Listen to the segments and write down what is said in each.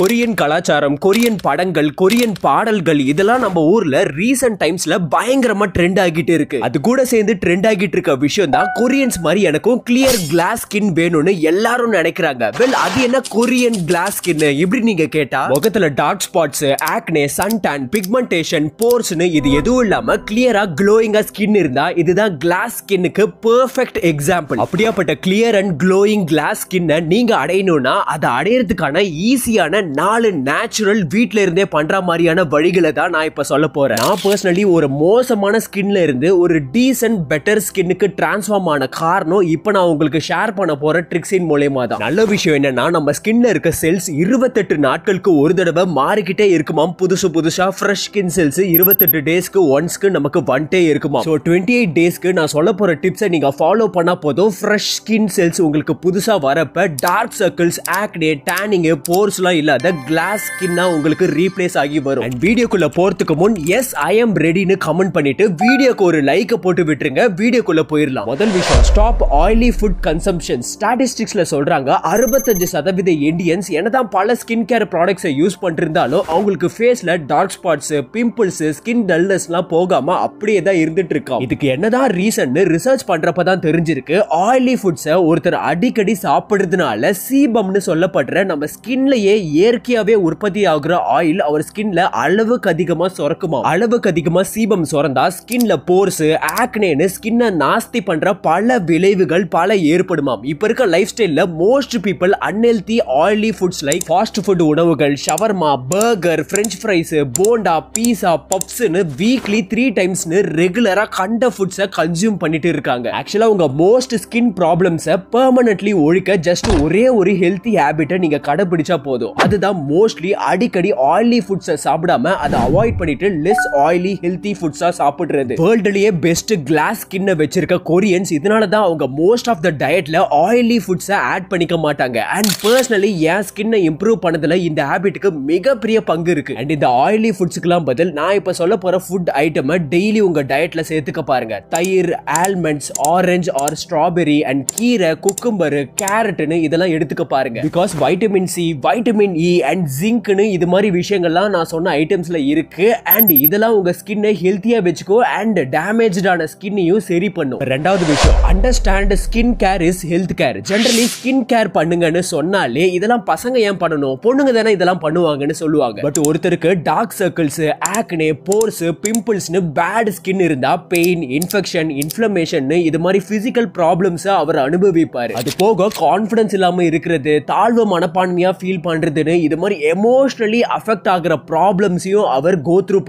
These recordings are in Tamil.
கொரியன் கலாச்சாரம் கொரியன் படங்கள் கொரியன் பாடல்கள் இதெல்லாம் நம்ம ஊர்ல ரீசன்ட் டைம்ஸ்ல பயங்கரமா ட்ரெண்ட் ஆகிட்டு இருக்கு. அது கூட சேர்ந்து ட்ரெண்ட் ஆகிட்டு இருக்க விஷயம் தான் கொரியன்ஸ் மாதிரி எனக்கும் கிளியர் கிளாஸ் ஸ்கின் வேணும்னு எல்லாரும் நினைக்கிறாங்க. வெல் அது என்ன கொரியன் கிளாஸ் ஸ்கின் இப்படி நீங்க கேட்டா? முகத்துல dark spots acne sun tan pigmentation போர்ஸ்னு இது எதுவும் இல்லாம கிளியரா க்ளோயிங்கா ஸ்கின் இருந்தா இதுதான் கிளாஸ் ஸ்கின்னுக்கு பெர்ஃபெக்ட் எக்ஸாம்பிள் அப்படியாப்பட்ட கிளியர் அண்ட் க்ளோயிங் கிளாஸ் ஸ்கின்னை நீங்க அடையணும்னா அதை அடையிறதுக்கான ஈஸியான நாலு நேச்சுரல் வீட்டில் இருந்தே பண்ணுற மாதிரியான வழிகளை தான் நான் இப்போ சொல்ல போகிறேன் நான் பர்சனலி ஒரு மோசமான ஸ்கின்ல இருந்து ஒரு டீசென்ட் பெட்டர் ஸ்கின்னுக்கு டிரான்ஸ்ஃபார்ம் ஆன காரணம் இப்போ நான் உங்களுக்கு ஷேர் பண்ண போகிற ட்ரிக்ஸின் மூலயமா தான். நல்ல விஷயம் என்னன்னா நம்ம ஸ்கின்ல இருக்க செல்ஸ் இருபத்தெட்டு நாட்களுக்கு ஒரு தடவை மாறிக்கிட்டே இருக்குமாம். புதுசு புதுசாக ஃப்ரெஷ் ஸ்கின் செல்ஸ் இருபத்தெட்டு டேஸ்க்கு ஒன்ஸ்க்கு நமக்கு வந்துட்டே இருக்குமா ஸோ டுவெண்ட்டி எயிட் டேஸ்க்கு நான் சொல்ல போகிற டிப்ஸை நீங்கள் ஃபாலோ பண்ணா போதும். ஃப்ரெஷ் ஸ்கின் செல்ஸ் உங்களுக்கு புதுசாக வரப்ப டார்க் சர்க்கிள்ஸ் ஆக்னே டேனிங்கு போர்ஸ்லாம் இல்லாத கிளாஸ் ஸ்கின்னா உங்களுக்கு ரீப்ளேஸ் ஆகி வரும். அண்ட் வீடியோக்குள்ள போறதுக்கு முன் எஸ் ஐ எம் ரெடின்னு கமெண்ட் பண்ணிட்டு வீடியோக்கு ஒரு லைக் போட்டு விட்டுருங்க வீடியோக்குள்ள போயிடலாம் முதல் விஷயம் ஸ்டாப் ஆயிலி ஃபுட் கன்சம்ஷன் ஸ்டாட்டிஸ்டிக்ஸ்ல சொல்றாங்க அறுபத்தஞ்சு சதவீத இந்தியன்ஸ் என்னதான் பல ஸ்கின் கேர் ப்ராடக்ட்ஸை யூஸ் பண்ணிருந்தாலும் அவங்களுக்கு ஃபேஸ்ல டார்க் ஸ்பாட்ஸ் பிம்பிள்ஸ் ஸ்கின் டல்னஸ்லாம் போகாம அப்படியே தான் இருந்துட்டு இருக்கோம். இதுக்கு என்னதான் ரீசன் ரிசர்ச் பண்றப்ப தான் தெரிஞ்சிருக்கு. ஆயிலி ஃபுட்ஸை ஒருத்தர் அடிக்கடி சாப்பிடுறதுனால சீபம்னு சொல்லப்படுற நம்ம ஸ்கின்லயே இயற்கையாகவே உற்பத்தி ஆகிற ஆயில் அவர் ஸ்கின்ல அளவுக்கு அதிகமாக சுரக்குமா? அளவுக்கு அதிகமாக சீபம் சுரந்தா ஸ்கின்ல போர்ஸ் ஆக்னேன்னு ஸ்கின்னை நாஸ்தி பண்ற பல விளைவுகள் பல ஏற்படுமாம். இப்போ இருக்க லைஃப் ஸ்டைல்ல most people unhealthy oily foods like fast food உணவுகள் shawarma burger French fries bonda pizza பப்ஸ்னு weekly three டைம்ஸ்னு ரெகுலரா கண்ட ஃபுட்ஸை கன்சியூம் பண்ணிட்டு இருக்காங்க. ஆக்சுவலாக உங்க மோஸ்ட் ஸ்கின் ப்ராப்ளம்ஸை பெர்மனன்ட்லி ஒழிக்க ஜஸ்ட் ஒரே ஒரு ஹெல்த்தி ஹேபிட்டை நீங்க கடைபிடிச்சா போதும். அதுதான் மோஸ்ட்லி அடிக்கடி ஆயிலி ஃபுட்ஸை சாப்பிடாம அதை அவாய்ட் பண்ணிட்டு லெஸ் ஆயிலி ஹெல்த்தி ஃபுட்ஸாக சாப்பிடுறது. வேர்ல்டுலேயே பெஸ்ட் கிளாஸ் ஸ்கின்னை வச்சிருக்க கொரியன்ஸ் இதனால தான் அவங்க மோஸ்ட் ஆஃப் த டயட்ல ஆயிலி ஃபுட்ஸை ஆட் பண்ணிக்க மாட்டாங்க. அண்ட் பர்சனலி என் ஸ்கின்னை இம்ப்ரூவ் பண்ணதுல இந்த ஹேபிட்டுக்கு மிகப்பெரிய பங்கு இருக்கு. அண்ட் இந்த ஆயிலி ஃபுட்ஸுக்குலாம் பதில் நான் இப்போ சொல்ல போற ஃபுட் ஐட்டமை டெய்லி உங்க டயட்ல சேர்த்துக்க பாருங்க. தயிர் almonds orange or strawberry and கீரை குக்கும்பரு கேரட்னு இதெல்லாம் எடுத்துக்க பாருங்க. Because vitamin C vitamin E and ஜிங்க்னு இது மாதிரி விஷயங்கள்லாம் நான் சொன்ன ஐட்டம்ஸில் இருக்குது அண்ட் இதெல்லாம் உங்கள் ஸ்கின்னை ஹெல்த்தியாக வச்சுக்கோ. அண்ட் டேமேஜான ஸ்கின்னையும் சரி பண்ணும். ரெண்டாவது விஷயம் understand skin care is health care generally skin care பண்ணுங்கன்னு சொன்னாலே இதெல்லாம் பசங்க ஏன் பண்ணணும்? பொண்ணுங்க தானே இதெல்லாம் பண்ணுவாங்கன்னு சொல்லுவாங்க. பட் ஒருத்தருக்கு டார்க் சர்க்கிள்ஸ் ஆக்னே போர்ஸ் பிம்பிள்ஸ்னு பேட் ஸ்கின் இருந்தால் பெயின் இன்ஃபெக்ஷன் இன்ஃப்ளமேஷன் இது மாதிரி ஃபிசிக்கல் ப்ராப்ளம்ஸை அவர் அனுபவிப்பார். அது போக கான்ஃபிடன்ஸ் இல்லாமல் இருக்கிறது தாழ்வு மனப்பான்மையாக ஃபீல் பண்ணுறதுன்னு ஆகுது இது மாதிரி எமோஷ்னலி அஃபெக்ட் ஆகிற ப்ராப்ளம்ஸையும் அவர் கோ த்ரூ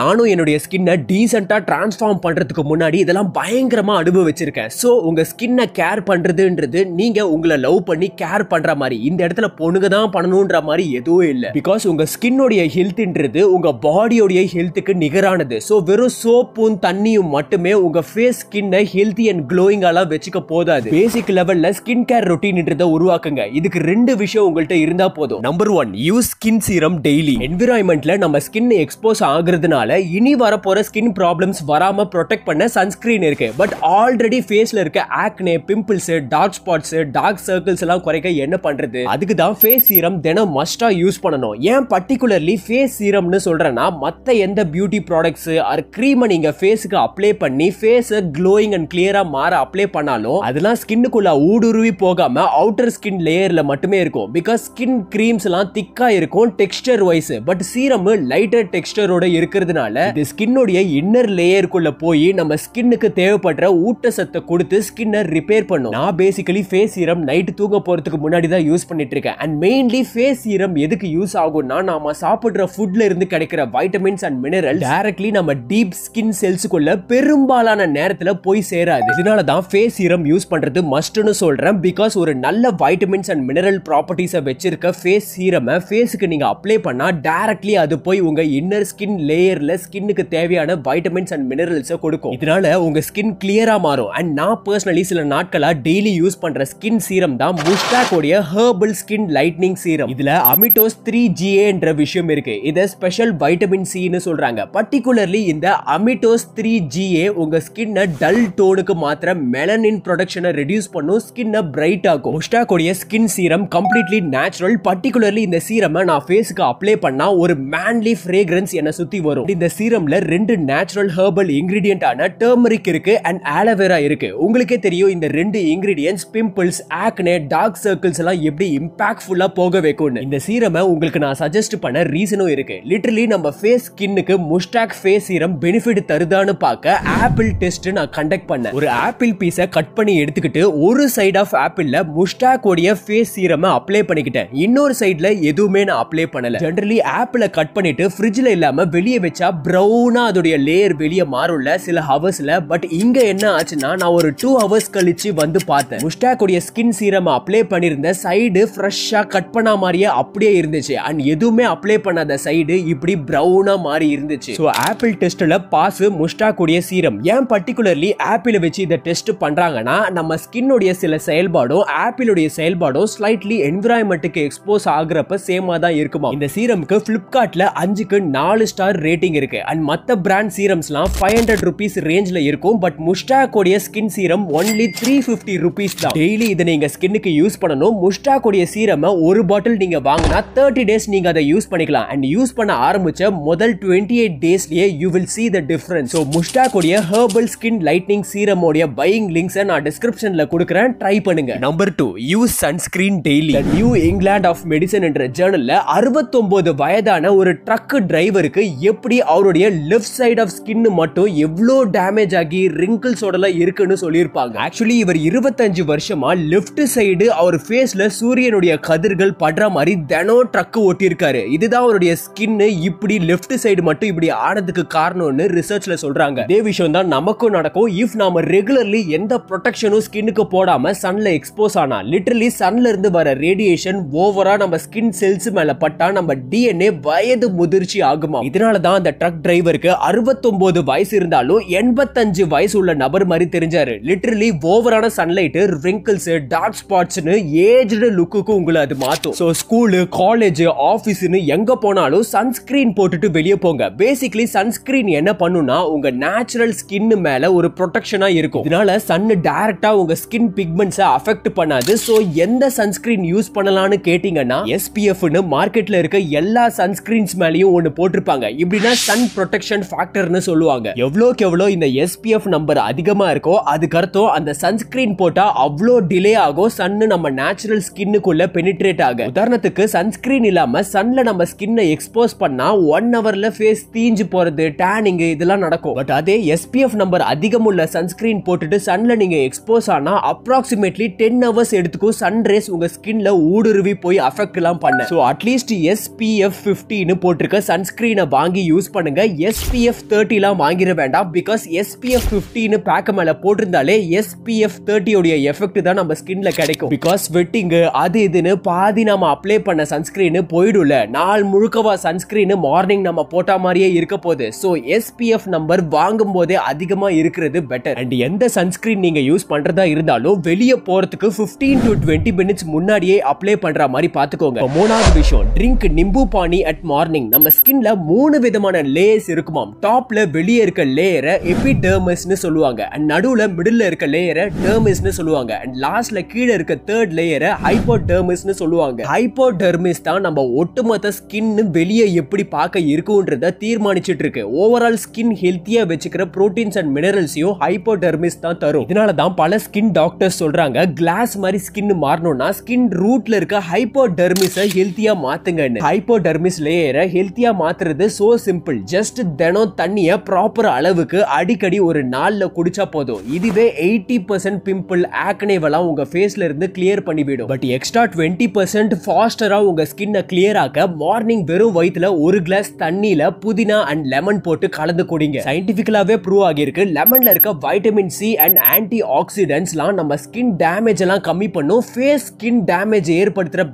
நானும் என்னுடைய ஸ்கின்னை டீசெண்டாக டிரான்ஸ்ஃபார்ம் பண்ணுறதுக்கு முன்னாடி இதெல்லாம் பயங்கரமாக அனுபவிச்சிருக்கேன் ஸோ உங்கள் ஸ்கின்னை கேர் பண்ணுறதுன்றது நீங்கள் உங்களை லவ் பண்ணி கேர் பண்ணுற மாதிரி இந்த இடத்துல பொண்ணுங்க தான் பண்ணணுன்ற மாதிரி எதுவும் இல்லை. பிகாஸ் உங்கள் ஸ்கின்னுடைய ஹெல்த்ன்றது உங்கள் பாடியோடைய ஹெல்த்துக்கு நிகரானது. ஸோ வெறும் சோப்பும் தண்ணியும் மட்டுமே உங்கள் ஃபேஸ் ஸ்கின்னை ஹெல்த்தி அண்ட் க்ளோயிங்காலாம் வச்சுக்க போதாது. பேசிக் லெவலில் ஸ்கின் கேர் ரொட்டீன்ன்றதை உருவாக்குங்க. இதுக்கு ரெண்டு விஷயம் உங்கள்கிட்ட இருந்தால் போதும். Number one use skin serum daily என்விரான்மெண்ட்ல நம்ம ஸ்கின் எக்ஸ்போஸ் ஆகுறதுனால இனி வரப்போற ஸ்கின் ப்ராப்ளம்ஸ் வராம ப்ரொடெக்ட் பண்ண சன்ஸ்கிரீன் இருக்கு. பட் ஆல்ரெடி ஃபேஸ்ல இருக்க acne pimples dark spots dark circles எல்லாம் குறைக்க என்ன பண்றது? அதுக்கு தான் ஃபேஸ் சீரம் தினம் மஸ்டா யூஸ் பண்ணணும். ஏன் பர்டிகுலர்லி ஃபேஸ் சீரம்னு சொல்றேன்னா மத்த எந்த பியூட்டி ப்ராடக்ட்ஸ் ஆர் க்ரீமை நீங்க ஃபேஸுக்கு அப்ளை பண்ணி ஃபேஸ் க்ளோயிங் அண்ட் கிளியரா மாற அப்ளை பண்ணாலும் அதெல்லாம் ஸ்கின்னுக்குள்ள ஊடுருவி போகாம அவுட்டர் ஸ்கின் லேயர்ல மட்டுமே இருக்கும். பிகாஸ் ஸ்கின் கிரீம்ஸ் எல்லாம் திக்கா இருக்கும் texture wise but serum lighter டெக்ஸ்டரோட இருக்கிறதுனால இது ஸ்கின்னுடைய இன்னர் லேயருக்குள்ள போய் நம்ம ஸ்கின்னுக்கு தேவைப்படுற ஊட்டச்சத்தை கொடுத்து ஸ்கின்னை ரிப்பேர் பண்ணும். நான் பேசிக்கலி ஃபேஸ் சீரம் நைட் தூங்க போறதுக்கு முன்னாடி தான் யூஸ் பண்ணிட்டு இருக்கேன். அண்ட் மெயின்லி ஃபேஸ் சீரம் எதுக்கு யூஸ் ஆகும்னா நாம சாப்பிடுற ஃபுட்ல இருந்து கிடைக்கிற வைட்டமின்ஸ் அண்ட் மினரல் டைரக்ட்லி நம்ம டீப் ஸ்கின் செல்ஸுக்குள்ள பெரும்பாலான நேரத்துல போய் சேராது. இதனால தான் ஃபேஸ் சீரம் யூஸ் பண்றது மஸ்ட்னு சொல்றேன். பிகாஸ் ஒரு நல்ல வைட்டமின்ஸ் அண்ட் மினரல் ப்ராப்பர்ட்டிஸை வச்சிருக்க ஃபேஸ் சீரம் ஃபேஸுக்கு நீங்கள் அப்ளை பண்ணால் டைரக்ட்லி அது போய் உங்க இன்னர் ஸ்கின் லேயரில் ஸ்கின்னுக்கு தேவையான வைட்டமின்ஸ் அண்ட் மினரல்ஸை கொடுக்கும். இதனால உங்க ஸ்கின் கிளியராக மாறும். அண்ட் நான் பர்சனலி சில நாட்களாக டெய்லி யூஸ் பண்ற ஸ்கின் சீரம் தான் முஸ்டாக்கோடைய ஹெர்பல் ஸ்கின் லைட்னிங் சீரம் இதுல அமிட்டோஸ் த்ரீ ஜிஏன்ற விஷயம் இருக்கு. இதை ஸ்பெஷல் வைட்டமின் சின்னு சொல்றாங்க. பர்டிகுலர்லி இந்த அமிட்டோஸ் த்ரீ ஜிஏ உங்க ஸ்கின்னை டல் டோனுக்கு மாத்திர மெலனின் ப்ரொடக்ஷனை ரெடியூஸ் பண்ணும் ஸ்கின்னை பிரைட் ஆகும் முஸ்டாக்கோடைய skin serum completely natural particularly generally இந்த சீரமை நான் ஃபேஸுக்கு அப்ளை பண்ணா ஒரு மேன்லி ஃப்ரேக்ரன்ஸ் என்ன சுத்தி வரும். இந்த சீரமில் ரெண்டு நேச்சுரல் ஹெர்பல் இன்கிரீடியன்டான டர்மரிக் இருக்கு அண்ட் ஆலோவேரா இருக்கு. உங்களுக்கே தெரியும் இந்த ரெண்டு ingredients pimples acne dark circles எல்லாம் எப்படி இம்பாக்ட்ஃபுல்லாக போக வைக்கும்னு. இந்த சீரமை உங்களுக்கு நான் சஜஸ்ட் பண்ண ரீசனும் இருக்கு. லிட்டரலி நம்ம ஃபேஸ் ஸ்கின்னுக்கு முஸ்டாக் ஃபேஸ் சீரம் பெனிஃபிட் தருதான்னு பார்க்க ஆப்பிள் டெஸ்ட் நான் கண்டக்ட் பண்ணேன். ஒரு ஆப்பிள் பீஸை கட் பண்ணி எடுத்துக்கிட்டு ஒரு சைடு ஆஃப் ஆப்பிளில் முஸ்டாக் உடைய ஃபேஸ் சீரமை அப்ளை பண்ணிக்கிட்டேன். இன்னொரு சைடுல எதுவுமே நான் அப்ளை பண்ணலை. ஜென்ரலி ஆப்பிளை கட் பண்ணிட்டு ஃப்ரிட்ஜில் இல்லாம வெளியே வச்சா ப்ரௌனாக அதோடைய லேயர் வெளியே மாறும்ல சில ஹவர்ஸில் பட் இங்கே என்ன ஆச்சுன்னா நான் ஒரு டூ ஹவர்ஸ் கழிச்சு வந்து பார்த்தேன். முஷ்டாக்குடைய ஸ்கின் சீரம் அப்ளை பண்ணியிருந்த சைடு ஃப்ரெஷ்ஷாக கட் பண்ண மாதிரியே அப்படியே இருந்துச்சு. அண்ட் எதுவுமே அப்ளை பண்ணாத சைடு இப்படி ப்ரௌனாக மாறி இருந்துச்சு. ஸோ ஆப்பிள் டெஸ்ட்டில் பாஸ் முஷ்டாக்குடைய சீரம் ஏன் பர்டிகுலர்லி ஆப்பிளை வச்சு இதை டெஸ்ட் பண்ணுறாங்கன்னா நம்ம ஸ்கின்னுடைய சில செயல்பாடும் ஆப்பிளுடைய செயல்பாடும் ஸ்லைட்லி என்விரான்மெண்ட்டுக்கு எக்ஸ்போஸ் ஆகுறப்ப சேமா தான் இருக்குமா? இந்த சீரம்க்கு பிளிப்கார்ட்ல அஞ்சுக்கு நாலு ஸ்டார் ரேட்டிங் இருக்கு. அண்ட் மத்த பிராண்ட் சீரம்ஸ்லாம் ஃபைவ் ஹண்ட்ரட் ருபீஸ் ரேஞ்ச்ல இருக்கும். But முஷ்டாக்கோடைய skin serum only three fifty rupees தான். டெய்லி இதை நீங்க ஸ்கின்னுக்கு யூஸ் பண்ணணும். முஷ்டாக்கோடைய சீரமை ஒரு பாட்டில் நீங்க வாங்கினா தேர்ட்டி டேஸ் நீங்க அதை யூஸ் பண்ணிக்கலாம். அண்ட் யூஸ் பண்ண ஆரம்பிச்ச முதல் twenty eight டேஸ்லயே you will see the difference so முஸ்டாக்கோடைய herbal skin lightening சீரமோடைய பையிங் லிங்க்ஸை நான் டிஸ்கிரிப்ஷன்ல கொடுக்குறேன். ட்ரை பண்ணுங்க. Number two use sunscreen daily New England of Medicine என்ற ஜேர்னல்ல அறுபத்தொன்பது வயதான ஒரு ட்ரக் டிரைவருக்கு எப்படி அவருடைய லெஃப்ட் சைடு ஆஃப் ஸ்கின் மட்டும் எவ்வளோ டேமேஜ் ஆகி ரிங்கிள்ஸோட இருக்குன்னு சொல்லியிருப்பாங்க. ஆக்சுவலி இவர் இருபத்தஞ்சு வருஷமா லெஃப்ட் சைடு அவர் ஃபேஸ்ல சூரியனுடைய கதிர்கள் படுற மாதிரி தினம் ட்ரக் ஓட்டியிருக்காரு. இதுதான் அவருடைய ஸ்கின்னு இப்படி லெஃப்ட் சைடு மட்டும் இப்படி ஆனதுக்கு காரணம்னு ரிசர்ச்ல சொல்றாங்க. இதே விஷயம் தான் நமக்கும் நடக்கும். இஃப் நாம ரெகுலர்லி எந்த ப்ரொடெக்ஷனும் ஸ்கின்னுக்கு போடாம சன்ல எக்ஸ்போஸ் ஆனா லிட்டரலி சன்ல இருந்து வர ரேடியேஷன் ஓவரா நம்ம ஸ்கின் செல்ஸ் மேல பட்டா நம்ம டிஎன்ஏ வயது முதிர்ச்சி ஆகுமா இதனால தான் அந்த ட்ரக் டிரைவருக்கு அறுபத்தொன்பது வயசு இருந்தாலும் எண்பத்தஞ்சு வயசு உள்ள நபர் மாதிரி தெரிஞ்சாரு. லிட்டரலி ஓவரான சன்லைட் ரிங்கிள்ஸ் டார்க் ஸ்பாட்ஸ்னு ஏஜ்டு லுக்குக்கு உங்களை அது மாத்தும். ஸோ ஸ்கூலு காலேஜ் ஆஃபீஸ்னு எங்க போனாலும் சன்ஸ்கிரீன் போட்டுட்டு வெளியே போங்க. பேசிக்லி சன்ஸ்கிரீன் என்ன பண்ணுனா உங்க நேச்சுரல் ஸ்கின் மேல ஒரு ப்ரொடெக்ஷனா இருக்கும். இதனால சன் டைரக்டா உங்க ஸ்கின் பிக்மெண்ட்ஸை அஃபெக்ட் பண்ணாது. ஸோ எந்த சன்ஸ்கிரீன் யூஸ் பண்ணலாம்னு கேட்டீங்கன்னா எஸ்பிஎஃப்னு மார்க்கெட்ல இருக்க எல்லா சன்ஸ்கிரீன்ஸ் மேலேயும் ஒன்று போட்டிருப்பாங்க. இப்படின்னா சன் ப்ரொடெக்ஷன் ஃபேக்டர்னு சொல்லுவாங்க. எவ்வளோக்கு எவ்வளோ இந்த எஸ்பிஎஃப் நம்பர் அதிகமாக இருக்கோ அதுக்கு அர்த்தம் அந்த சன்ஸ்கிரீன் போட்டால் அவ்வளோ டிலே ஆகும் சன்னு நம்ம நேச்சுரல் ஸ்கின்னுக்குள்ள பெனிட்ரேட் ஆக. உதாரணத்துக்கு சன்ஸ்கிரீன் இல்லாமல் சன்ல நம்ம ஸ்கின்னை எக்ஸ்போஸ் பண்ணால் ஒன் ஹவரில் ஃபேஸ் தீஞ்சு போகிறது டேனிங் இதெல்லாம் நடக்கும். பட் அதே எஸ்பிஎஃப் நம்பர் அதிகம் உள்ள சன்ஸ்கிரீன் போட்டுட்டு சன்ல நீங்கள் எக்ஸ்போஸ் ஆனால் அப்ராக்சிமேட்லி டென் ஹவர்ஸ் எடுத்துக்கும் சன் ரேஸ் உங்கள் ஸ்கின்ல ஊடுருவி போய் அஃபெக்ட் எல்லாம் பண்ண. ஸோ அட்லீஸ்ட் எஸ்பிஎஃப் ஃபிஃப்டின்னு போட்டிருக்க சன்ஸ்கிரீனை வாங்கி யூஸ் பண்ணுங்க. எஸ்பிஎஃப் தேர்ட்டிலாம் வாங்கிட வேண்டாம். பிகாஸ் எஸ்பிஎஃப் ஃபிஃப்டின்னு பேக்க மேலே போட்டிருந்தாலே எஸ்பிஎஃப் தேர்ட்டியோடைய எஃபெக்ட் தான் நம்ம ஸ்கின்ல கிடைக்கும். பிகாஸ் வெட்டிங்கு அது இதுன்னு பாதி நம்ம அப்ளை பண்ண சன்ஸ்கிரீனு போயிடும்ல. நாள் முழுக்கவா சன்ஸ்கிரீனு மார்னிங் நம்ம போட்ட மாதிரியே இருக்க போகுது. ஸோ எஸ்பிஎஃப் நம்பர் வாங்கும் போதே அதிகமாக இருக்கிறது பெட்டர் அண்ட் எந்த சன்ஸ்கிரீன் நீங்க யூஸ் பண்றதா இருந்தாலும் வெளியே போறதுக்கு 15 டு டுவெண்ட்டி மினிட்ஸ் முன்னாடியே அப்ளை பண்ற மாதிரி பார்த்துக்கோங்க. இப்ப மூணாவது விஷயம் drink nimbu pani at morning நம்ம ஸ்கின்ல மூணு விதமான லேயர்ஸ் இருக்குமாம். டாப்ல வெளியே இருக்க லேயரை எபிடெர்மஸ்னு சொல்லுவாங்க. அண்ட் நடுவுல மிடில் இருக்க லேயரை டெர்மிஸ்னு சொல்லுவாங்க. அண்ட் லாஸ்ட்ல கீழே இருக்க தேர்ட் லேயரை ஹைப்போடெர்மிஸ்னு சொல்லுவாங்க. ஹைப்போடெர்மிஸ் தான் நம்ம ஒட்டுமொத்த ஸ்கின் வெளியே எப்படி பார்க்க இருக்குன்றத தீர்மானிச்சிட்டு இருக்கு ஓவரால் ஸ்கின் ஹெல்த்தியா வச்சுக்கிற புரோட்டீன்ஸ் அண்ட் மினரல்ஸையும் ஹைப்போடெர்மிஸ் தான் தரும். இதனால தான் பல ஸ்கின் டாக்டர்ஸ் சொல்றாங்க கிளாஸ் மாதிரி ஸ்கின் மாறணும்னா ஸ்கின் ரூட்ல இருக்க ஹைப்போடெர்மிஸை டெர்மிஸை ஹெல்த்தியாக மாற்றுங்கன்னு ஹைப்போடெர்மிஸ் லேயரை ஹெல்த்தியாக மாத்துறது சோ சிம்பிள் ஜஸ்ட் தினம் தண்ணியை ப்ராப்பர் அளவுக்கு அடிக்கடி ஒரு நாளில் குடிச்சா போதும். இதுவே எயிட்டி பர்சன்ட் பிம்பிள் ஆக்னேவெல்லாம் உங்கள் ஃபேஸில் இருந்து கிளியர் பண்ணிவிடும். பட் எக்ஸ்ட்ரா டுவெண்ட்டி பர்சன்ட் ஃபாஸ்டராக உங்கள் ஸ்கின்னை கிளியர் ஆக்க மார்னிங் வெறும் வயிற்றுல ஒரு கிளாஸ் தண்ணியில் புதினா அண்ட் லெமன் போட்டு கலந்து குடிங்க. சயின்டிஃபிக்கலாகவே ப்ரூவ் ஆகியிருக்கு. லெமனில் இருக்க வைட்டமின் சி அண்ட் ஆன்டி ஆக்சிடென்ட்ஸ்லாம் நம்ம ஸ்கின் டேமேஜ் எல்லாம் கம்மி பண்ணும். Face skin damage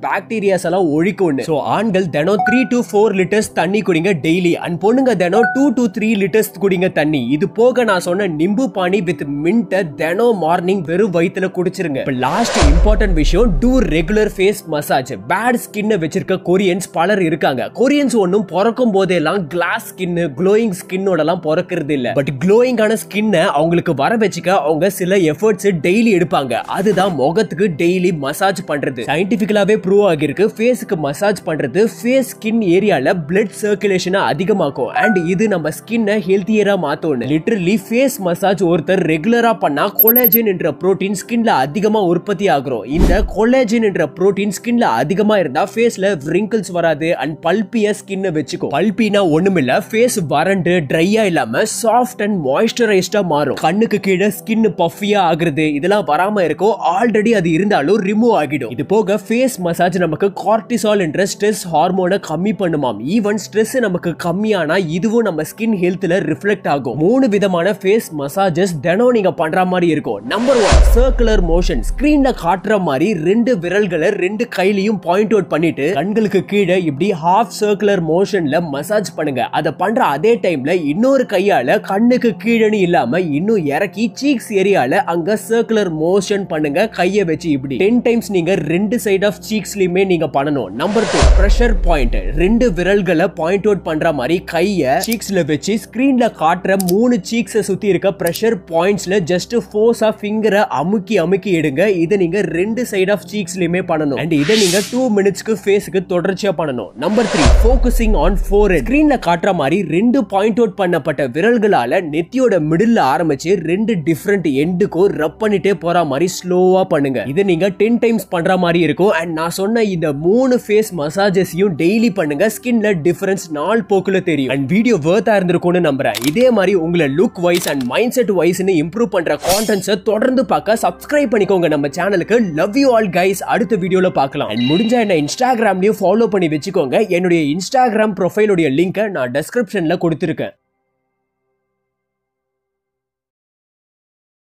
bacteria bacterias எல்லாம் ஒழிக்கும் ஸோ ஆண்கள் தினம் த்ரீ டு ஃபோர் லிட்டர்ஸ் தண்ணி குடிங்க டெய்லி அண்ட் பொண்ணுங்க தினம் டூ டு த்ரீ லிட்டர்ஸ் குடிங்க தண்ணி. இது போக நான் சொன்ன நிம்பு பானி வித் மின்ட்டை தினம் மார்னிங் வெறும் வயிற்றுல குடிச்சிருங்க. இப்போ லாஸ்ட் இம்பார்ட்டன்ட் விஷயம் two regular face massage bad ஸ்கின்னை வச்சிருக்க கொரியன்ஸ் பலர் இருக்காங்க. கொரியன்ஸ் ஒன்றும் பிறக்கும் போதெல்லாம் கிளாஸ் ஸ்கின்னு க்ளோயிங் ஸ்கின்னோடலாம் பிறக்கிறது இல்ல. பட் க்ளோயிங்கான ஸ்கின்னை அவங்களுக்கு வர வச்சுக்க அவங்க சில எஃபர்ட்ஸ் டெய்லி எடுப்பாங்க. அதுதான் முகத்துக்கு டெய்லி மசாஜ் பண்றது. சயின்டிபிக்கலாவே ப்ரூவ் ஆகிருக்கு இருக்கு. ஃபேஸுக்கு மசாஜ் பண்ணுறது ஃபேஸ் ஸ்கின் ஏரியாவில் பிளட் சர்க்குலேஷனை அதிகமாக்கும். அண்ட் இது நம்ம ஸ்கின்னை ஹெல்த்தியராக மாற்றணும் லிட்ரலி ஃபேஸ் மசாஜ் ஒருத்தர் ரெகுலராக பண்ணால் கொலாஜன் என்ற புரோட்டீன் ஸ்கின்ல அதிகமாக உற்பத்தி ஆகுறோம். இந்த கொலாஜன் என்ற புரோட்டீன் ஸ்கின்ல அதிகமாக இருந்தால் ஃபேஸில் ரிங்கிள்ஸ் வராது அண்ட் பல்பிய ஸ்கின்னை வச்சுக்கும். பல்பினா ஒன்றுமில்ல ஃபேஸ் வறண்டு ட்ரையாக இல்லாமல் சாஃப்ட் அண்ட் மாய்ஸ்சரைஸ்டாக மாறும். கண்ணுக்கு கீழே ஸ்கின் பஃபியாக ஆகுறது இதெல்லாம் வராமல் இருக்கும். ஆல்ரெடி அது இருந்தாலும் ரிமூவ் ஆகிடும். இது போக ஃபேஸ் மசாஜ் நமக்கு கார்டிசால் என்ற ஸ்ட்ரெஸ் ஹார்மோனை கம்மி பண்ணுமாம். ஈவன் ஸ்ட்ரெஸ் நமக்கு கம்மியானா இதுவும் நம்ம ஸ்கின் ஹெல்த்ல ரிஃப்ளெக்ட் ஆகும். மூணு விதமான ஃபேஸ் மசாஜஸ் தினம் நீங்க பண்ற மாதிரி இருக்கும். நம்பர் ஒன் சர்க்குலர் மோஷன் ஸ்கிரீன்ல காட்டுற மாதிரி ரெண்டு விரல்களை ரெண்டு கையிலையும் பாயிண்ட் அவுட் பண்ணிட்டு கண்களுக்கு கீழே இப்படி ஹாஃப் சர்க்குலர் மோஷன்ல மசாஜ் பண்ணுங்க. அதை பண்ற அதே டைம்ல இன்னொரு கையால கண்ணுக்கு கீழேன்னு இல்லாம இன்னும் இறக்கி சீக்ஸ் ஏரியால அங்க சர்க்குலர் மோஷன் பண்ணுங்க. கையை வச்சு இப்படி. டென் டைம்ஸ் நீங்க ரெண்டு சைட் ஆஃப் சீக்ஸ்லயுமே நீங்க பண்ணணும். நம்பர் டூ ப்ரெஷர் பாயிண்ட் ரெண்டு விரல்களை பாயிண்ட் அவுட் பண்ற மாதிரி கைய சீக்ஸ்ல வச்சு ஸ்கிரீன்ல காட்டுற மூணு சீக்ஸை சுத்தி இருக்க ப்ரெஷர் பாயிண்ட்ஸ்ல ஜஸ்ட் ஃபோர்ஸா ஃபிங்கரை அமுக்கி அமுக்கி எடுங்க. இதை நீங்க ரெண்டு சைட் ஆஃப் சீக்ஸ்லயுமே பண்ணணும். அண்ட் இதை நீங்க டூ மினிட்ஸ்க்கு ஃபேஸ்க்கு தொடர்ச்சியா பண்ணணும். Number three focusing on for ஸ்கிரீன்ல காட்டுற மாதிரி ரெண்டு பாயிண்ட் அவுட் பண்ணப்பட்ட விரல்களால நெத்தியோட மிடில் ஆரம்பிச்சு ரெண்டு டிஃப்ரெண்ட் எண்டுக்கும் ரப் பண்ணிட்டே போற மாதிரி ஸ்லோவா பண்ணுங்க. இதை நீங்க டென் டைம்ஸ் பண்ற மாதிரி இருக்கும். அண்ட் நான் சொன்ன இந்த மூணு ஃபேஸ் மசாஜஸையும் டெய்லி பண்ணுங்க. ஸ்கின்ல டிஃபரன்ஸ் நாள் போக்குல தெரியும். அண்ட் வீடியோ வேர்த்தா இருந்திருக்கும்னு நம்புறேன். இதே மாதிரி உங்களை look wise and mind set வைஸ்னு improve பண்ற கான்டென்ட்ஸை தொடர்ந்து பார்க்க சப்ஸ்கிரைப் பண்ணிக்கோங்க. நம்ம சேனலுக்கு லவ் யூ ஆல் கைஸ் அடுத்த வீடியோல பார்க்கலாம். அண்ட் முடிஞ்சா என்ன இன்ஸ்டாகிராம்லயும் ஃபாலோ பண்ணி வச்சுக்கோங்க. என்னுடைய இன்ஸ்டாகிராம் ப்ரொஃபைலுடைய லிங்கை நான் டெஸ்கிரிப்ஷன்ல கொடுத்துருக்கேன்.